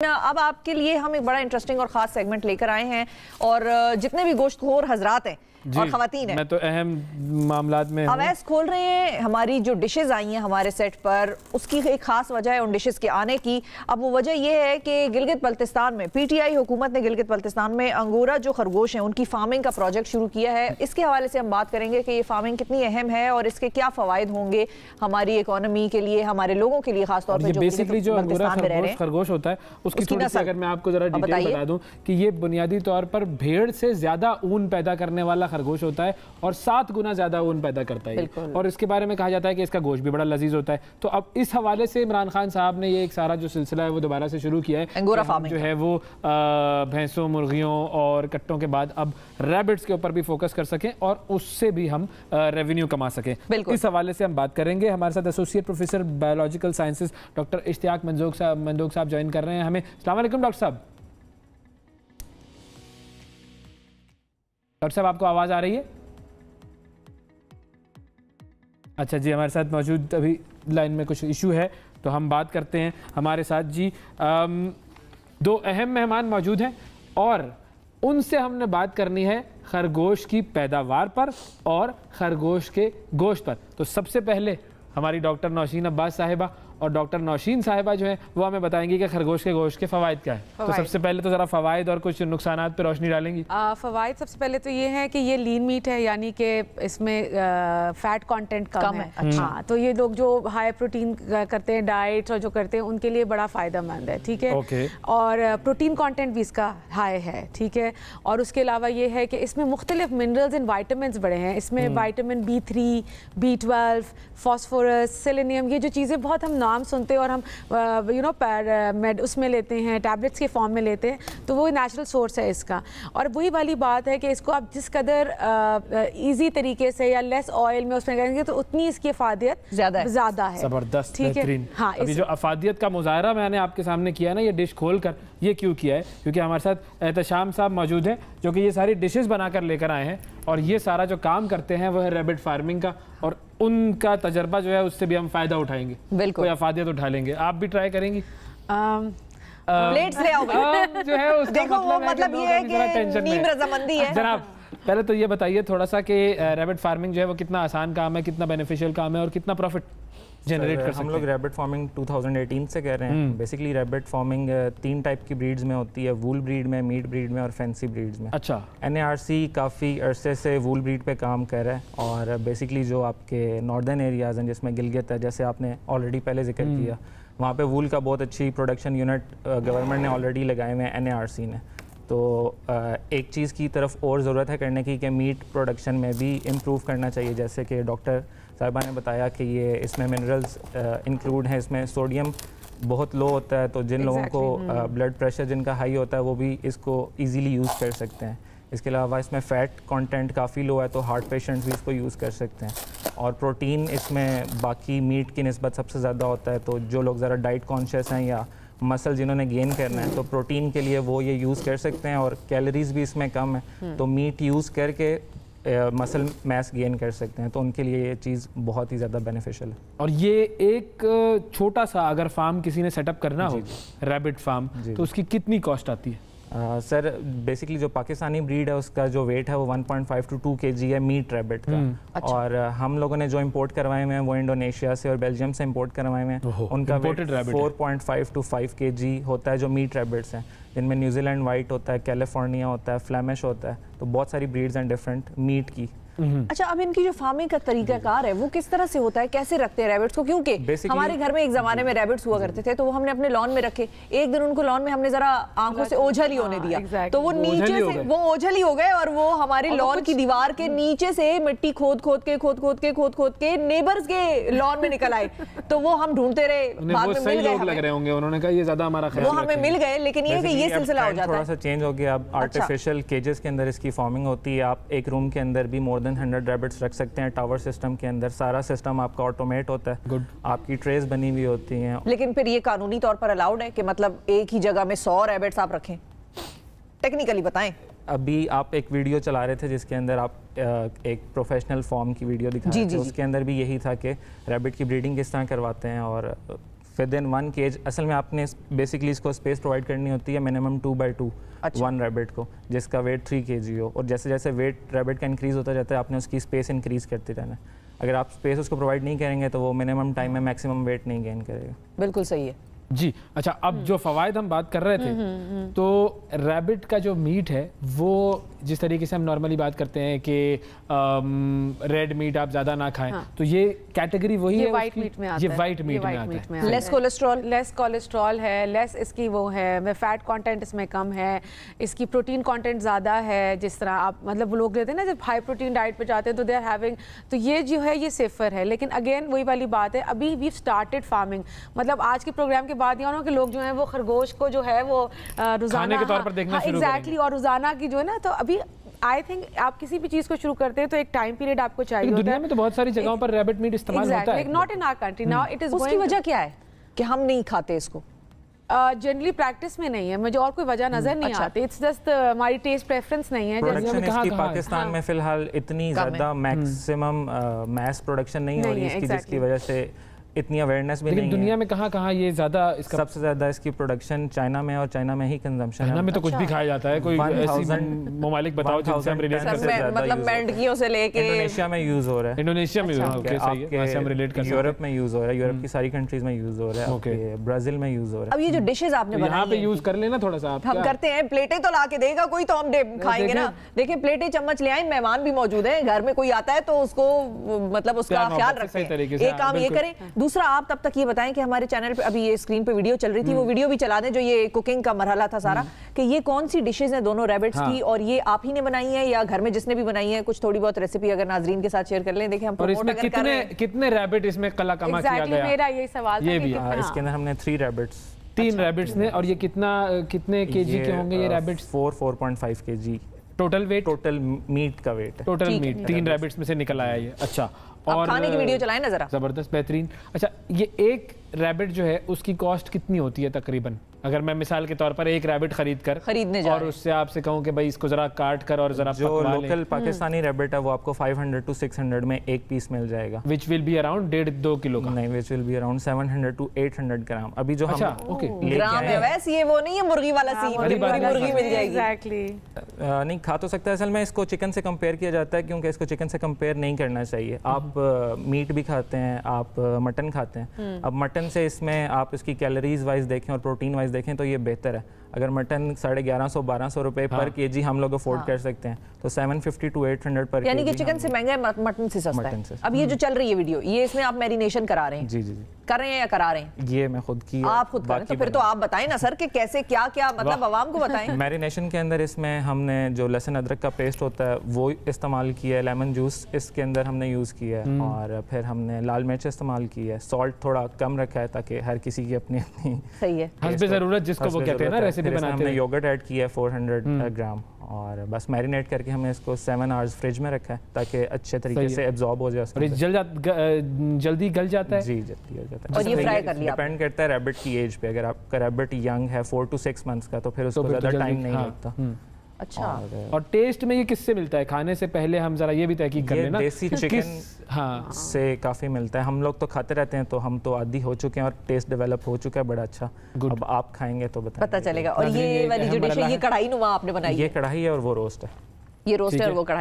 अब आपके लिए हम एक बड़ा इंटरेस्टिंग और ख़ास सेगमेंट लेकर आए हैं और जितने भी गोश्तखोर हजरात हैं और खातन है। मैं तो अहम मामला में अवैस खोल रहे हैं हमारी जो डिशेज आई हैं हमारे सेट पर उसकी एक खास वजह है उन डिशेज के आने की। अब वो वजह यह है कि गिलगित बल्तिस्तान में पीटीआई हुकूमत ने गिलगित बल्तिस्तान में अंगूरा जो खरगोश हैं उनकी फ़ार्मिंग का प्रोजेक्ट शुरू किया है। इसके हवाले से हम बात करेंगे कि ये फ़ार्मिंग कितनी अहम है और इसके क्या फ़वाद होंगे हमारी इकोनॉमी के लिए हमारे लोगों के लिए खासतौर पर बेसिकली जो खरगोश होता है उसकी थोड़ी सी अगर मैं आपको जरा डिटेल बता दूँ कि ये बुनियादी तौर पर भेड़ से ज़्यादा ऊन पैदा करने वाला खरगोश होता है और सात गुना ज़्यादा ऊन पैदा करता है और इसके बारे में कहा जाता है कि इसका गोश्त भी बड़ा लजीज होता है। तो अब इस हवाले से इमरान खान साहब ने ये एक सारा जो सिलसिला है वो दोबारा से शुरू किया है जो है वो भैंसों मुर्गियों और कट्टों के बाद अब रैबिट्स के ऊपर भी फोकस कर सकें और उससे भी हम रेवेन्यू कमा सकें। इस हवाले से हम बात करेंगे। हमारे साथ associate professor biological sciences doctor Ishtiaq Manjok साहब मंदोक साहब ज्वाइन कर रहे हैं हमें। अल्लाम डॉक्टर साहब। डॉक्टर साहब आपको आवाज़ आ रही है? अच्छा जी हमारे साथ मौजूद अभी लाइन में कुछ इशू है तो हम बात करते हैं हमारे साथ जी। आम, दो अहम मेहमान मौजूद हैं और उनसे हमने बात करनी है खरगोश की पैदावार पर और खरगोश के गोश्त पर। तो सबसे पहले हमारी डॉक्टर नौशीन अब्बास साहिबा और डॉक्टर नौशीन साहिबा जो है वो हमें बताएँगी कि खरगोश के गोश्त के फ़वाद क्या है। तो सबसे पहले तो ज़रा फ़वाद और कुछ नुकसान पर रोशनी डालेंगी। फ़वाद सबसे पहले तो ये है कि ये लीन मीट है यानी कि इसमें फ़ैट कॉन्टेंट कम, कम है, है। अच्छा। हाँ तो ये लोग जो हाई प्रोटीन करते हैं डाइट और जो करते हैं उनके लिए बड़ा फ़ायदेमंद है ठीक है? और प्रोटीन कॉन्टेंट भी इसका हाई है ठीक है? और उसके अलावा ये है कि इसमें मुख्तलिफ़ मिनरल्स एंड वाइटामिन बड़े हैं। इसमें vitamin B three B twelve phosphorus selenium ये जो चीज़ें बहुत हम नाम सुनते हैं और हम यू नो मेड उसमें लेते हैं टैबलेट्स के फॉर्म में लेते हैं तो वो नेचुरल सोर्स है इसका। और वही वाली बात है कि इसको आप जिस कदर ईजी तरीके से या लेस ऑयल में उसमें करेंगे तो उतनी इसकी अफादियत ज़्यादा ज़्यादा है। ज़बरदस्त ठीक है? हाँ अभी जो अफादियत का मुजाहरा मैंने आपके सामने किया ना ये डिश खोल कर ये क्यों किया है? क्योंकि हमारे साथ एहतशाम साहब मौजूद हैं जो कि ये सारी डिशेस बनाकर लेकर आए हैं। और ये सारा जो काम करते हैं वो है रेबिट फ़ार्मिंग का और उनका तजर्बा जो है उससे भी हम फ़ायदा उठाएँगे। बिल्कुल। अफादियत उठा लेंगे। आप भी ट्राई करेंगी? प्लेट्स ले आओ जो है उसका देखो मतलब, वो मतलब ये है कि नीम रजामंदी है। जनाब पहले तो ये बताइए थोड़ा सा कि रेबिट फ़ार्मिंग जो है वो कितना आसान काम है कितना बेनिफिशियल काम है और कितना प्रॉफिट जनरेट कर हम लोग रैबिट फ़ार्मिंग 2018 से कह रहे हैं। बेसिकली रैबिट फ़ार्मिंग तीन टाइप की ब्रीड्स में होती है। वूल ब्रीड में मीट ब्रीड में और फैंसी ब्रीड्स में। अच्छा। एन काफ़ी अरसे से वूल ब्रीड पे काम कर रहा है। और बेसिकली जो आपके नॉर्दर्न एरियाज़ हैं जिसमें गिलगित है जैसे आपने ऑलरेडी पहले ज़िक्र हम्म। किया वहाँ पे वूल का बहुत अच्छी प्रोडक्शन यूनिट गवर्नमेंट ने ऑलरेडी लगाए हुए हैं एन ने। तो एक चीज़ की तरफ़ और ज़रूरत है करने की कि मीट प्रोडक्शन में भी इम्प्रूव करना चाहिए। जैसे कि डॉक्टर साहिबा ने बताया कि ये इसमें मिनरल्स इंक्लूड हैं इसमें सोडियम बहुत लो होता है तो जिन exactly. लोगों को ब्लड प्रेशर hmm. जिनका हाई होता है वो भी इसको इजीली यूज़ कर सकते हैं इसके अलावा इसमें फ़ैट कंटेंट काफ़ी लो है तो हार्ट पेशेंट्स भी इसको यूज़ कर सकते हैं और प्रोटीन इसमें बाकी मीट की नस्बत सबसे ज़्यादा होता है तो जो लोग ज़रा डाइट कॉन्शियस हैं या मसल जिन्होंने गेन करना है तो प्रोटीन के लिए वो ये यूज़ कर सकते हैं और कैलोरीज भी इसमें कम है hmm. तो मीट यूज़ करके मसल मैस गेन कर सकते हैं तो उनके लिए ये चीज़ बहुत ही ज़्यादा बेनिफिशियल है। और ये एक छोटा सा अगर फार्म किसी ने सेटअप करना हो रैबिट फार्म तो उसकी कितनी कॉस्ट आती है? सर बेसिकली जो पाकिस्तानी ब्रीड है उसका जो वेट है वो 1.5 टू 2 के है मीट रैबिट का हम्म। अच्छा। और हम लोगों ने जो इम्पोर्ट करवाए हुए हैं वो इंडोनेशिया से और बेल्जियम से इम्पोर्ट करवाए हुए हैं उनका वेट 4.5 टू 5 के होता है जो मीट रैबिट्स हैं जिनमें न्यूजीलैंड वाइट होता है कैलिफ़ोर्निया होता है फ्लैमिश होता है तो बहुत सारी ब्रीड्स हैं डिफरेंट मीट की। अच्छा अब इनकी जो फ़ार्मिंग का तरीकाकार है वो किस तरह से होता है? कैसे रखते हैं रैबिट्स को? क्योंकि हमारे घर में एक जमाने में रैबिट्स हुआ करते थे तो वो हमने अपने लॉन में रखे। एक दिन उनको लॉन में हमने जरा आँखों से ओझल ही होने हाँ, दिया। तो वो नीचे से वो ओझल ही हो गए और वो हमारे लॉन की दीवार के नीचे से मिट्टी खोद खोद के खोद खोद के खोद खोद के नेबर्स के लॉन में निकल आए। तो वो हम ढूंढते रहे बाद में मिल गए लग रहे होंगे उन्होंने कहा ये ज़्यादा हमारा वो हमें मिल गए लेकिन ये ये सिलसिला हो जाता है। थोड़ा सा चेंज हो गया। अब आर्टिफिशियल अच्छा। केजेस के अंदर इसकी फ़ार्मिंग होती है आप एक रूम के अंदर भी मोर देन हंड्रेड रैबिट्स रख सकते हैं टावर सिस्टम के अंदर। सारा सिस्टम आपका ऑटोमेट होता है। गुड आपकी ट्रेस बनी हुई होती हैं। लेकिन फिर ये कानूनी तौर पर अलाउड है कि मतलब एक ही जगह में सौ रैबिट्स आप रखें? टेक्निकली बताएँ। अभी आप एक वीडियो चला रहे थे जिसके अंदर आप एक प्रोफेशनल फॉर्म की वीडियो दिखा रहे थे। उसके अंदर भी यही था कि रैबिट की ब्रीडिंग किस तरह करवाते हैं और विद इन वन केज असल में आपने बेसिकली इसको स्पेस प्रोवाइड करनी होती है minimum two by two one rabbit को जिसका वेट थ्री के हो। और जैसे जैसे वेट रैबिट का इंक्रीज़ होता जाता है आपने उसकी स्पेस इंक्रीज़ करते रहना है। अगर आप स्पेस उसको प्रोवाइड नहीं करेंगे तो वो मिनिमम टाइम में मैक्सिमम वेट नहीं गेन करेगा। बिल्कुल सही है। जी अच्छा अब जो फवायद हम बात कर रहे थे हम्म, हम्म, हम्म। तो रैबिट का जो मीट है वो जिस तरीके से हम नॉर्मली बात करते हैं कि रेड मीट आप ज़्यादा ना खाएँ हाँ। तो ये कैटेगरी वही ये है वाइट मीट में आता ये वाइट मीट में आता है। लेस कोलेस्ट्रॉल लेस कोलेस्ट्रॉल है लेस इसकी वो है फैट कंटेंट इसमें कम है इसकी प्रोटीन कंटेंट ज़्यादा है जिस तरह आप मतलब लोग लेते हैं ना जब हाई प्रोटीन डाइट पे जाते हैं तो दे आर हैविंग तो ये जो है ये सेफर है। लेकिन अगेन वही वाली बात है अभी वी स्टार्टेड फ़ार्मिंग मतलब आज के प्रोग्राम के बाद ये कि लोग जो है वो खरगोश को जो है वो रोज़ाना के तौर पर देखना हाँ, एग्जैक्टली और रोज़ाना की जो है ना तो अभी आई थिंक आप किसी भी चीज़ को शुरू करते हैं तो एक टाइम पीरियड आपको चाहिए दुनिया में तो बहुत सारी जगहों पर रैबिट मीट इस्तेमाल होता है। Not in our country now it is उसकी वजह क्या है कि हम नहीं खाते इसको? जनरली uh, प्रैक्टिस में नहीं है मुझे और कोई वजह नज़र नहीं अच्छा। आती। इट्स जस्ट हमारी टेस्ट प्रेफरेंस नहीं है प्रोडक्शन इसकी पाकिस्तान हाँ। में फ़िलहाल इतनी ज़्यादा मैक्सिमम मैस प्रोडक्शन नहीं हो रही है जिसकी वजह से इतनी अवेयरनेस भी नहीं दुनिया में कहाँ कहाँ ये ज़्यादा इसका सबसे ज़्यादा इसकी प्रोडक्शन चाइना में और चाइना में ही कंजम्पशन चाइना में तो कुछ भी अच्छा। खाया जाता है कोई ममालिक बताओ जिनसे हम रिलेट कर मतलब मेंढकियों से लेके इंडोनेशिया में यूज़ हो रहा है। इंडोनेशिया में ओके सही है। हम रिलेट कर यूरोप में यूज़ हो रहा है। यूरोप की सारी कंट्रीज़ में यूज़ हो रहा है। ब्राज़ील में यूज़ हो रहा है। अब ये जो डिशेस आपने बनाई यहाँ पे यूज़ कर लेना थोड़ा सा हम करते हैं। प्लेटें तो ला के देगा कोई तो हम खाएँगे ना। देखिए प्लेटें चम्मच ले आए मेहमान भी मौजूद है। घर में कोई आता है तो उसको मतलब उसका ख्याल रखते हैं एक काम ये करें दूसरा आप तब तक ये बताएँ कि हमारे चैनल पे अभी ये स्क्रीन पे वीडियो चल रही थी वो वीडियो हम्म। भी चला दें जो ये कुकिंग का मरहला था सारा हम्म। कि ये कौन सी डिशेज हैं दोनों रैबिट्स हाँ। की और ये आप ही ने बनाई है या घर में जिसने भी बनाई है कुछ थोड़ी बहुत रेसिपी अगर नाजरीन के साथ शेयर कर लें देखिए हम और इसमें कितने कितने रैबिट इसमें कला कमा किया गया? मेरा ये सवाल ये भी हाँ, इसके अंदर हमने थ्री रैबिट्स तीन रैबिट्स अच्छा। ने और ये कितना कितने केजी के होंगे ये rabbits 4 4.5 KG total weight total meat का वेट टोटल मीट तीन रैबिट्स में से निकल आया ये। अच्छा और खाने की वीडियो चलाएँ ना जरा। ज़बरदस्त बेहतरीन। अच्छा ये एक रैबिट जो है उसकी कॉस्ट कितनी होती है तकरीबन? अगर मैं मिसाल के तौर पर एक रैबिट खरीद कर खरीदने और उससे आपसे कहूँ कि भाई इसको जरा काट कर और जरा जो लोकल पाकिस्तानी रैबिट है वो आपको 500 टू 600 में एक पीस मिल जाएगा। विच विल बी अराउंड डेढ़ दो किलो का। नहीं which will be around 700 to 800 gram. अभी जो अच्छा, हम ओके ग्राम है वैसे ये वो नहीं है मुर्गी वाला सी हाँ, मुर्गी मिल जाएगी। एग्जैक्टली नहीं खा तो सकता है। असल में इसको चिकन से कंपेयर किया जाता है क्योंकि इसको चिकन से कंपेयर नहीं करना चाहिए। आप मीट भी खाते हैं आप मटन खाते हैं। हम्म। अब मटन से इसमें आप इसकी कैलोरीज वाइज देखें और प्रोटीन वाइज देखें तो ये बेहतर है। अगर मटन साढ़े ग्यारह सौ बारह सौ रुपए हाँ। पर के जी हम लोग अफोर्ड हाँ। कर सकते हैं। तो seven fifty to eight hundred पर यानी कि चिकन से महँगा है मटन से सस्ता मटन से अब ये जो चल रही है वीडियो ये इसमें आप मैरिनेशन करा रहे हैं। जी जी जी। कर रहे हैं या करा रहे हैं? ये मैं खुद की आप खुद करें तो फिर तो आप बताएँ ना सर कि कैसे क्या क्या मतलब आवाम को बताएँ। मैरिनेशन के अंदर इसमें हमने जो लहसुन अदरक का पेस्ट होता है वो इस्तेमाल किया है लेमन जूस इसके अंदर हमने यूज़ किया है। हम्म। और फिर हमने लाल मिर्च इस्तेमाल की है। सॉल्ट थोड़ा कम रखा है ताकि हर किसी की अपनी अपनी सही है। ज़रूरत जिसको वो कहते हैं ना रेसिपी बनाते हैं योगर्ट ऐड किया है 400 ग्राम और बस मैरिनेट करके हमें इसको सेवन आवर्स फ्रिज में रखा है ताकि अच्छे तरीके से एब्जॉर्ब हो जाए और जल जा, जल्दी गल जाता है? जी जल्दी गल जाता है। और ये फ्राई कर लिया डिपेंड करता है रैबिट की एज पे। अगर आपका रैबिट यंग है फोर टू सिक्स मंथ्स का तो फिर उसको तो ज़्यादा टाइम नहीं हाँ, लगता। हम्म। अच्छा। और, और टेस्ट में ये किससे मिलता है? खाने से पहले हम जरा ये भी तहकीक कर लेना देसी चिकन हाँ। से काफ़ी मिलता है। हम लोग तो खाते रहते हैं तो हम तो आदि हो चुके हैं और टेस्ट डेवलप हो चुका है बड़ा अच्छा। अब आप खाएँगे तो बता पता चलेगा। और ये वाली जो डिश है ये कढ़ाई नुमा आपने बनाई ये कढ़ाई है और वो रोस्ट है। ये रोस्ट है और वो कढ़ाई।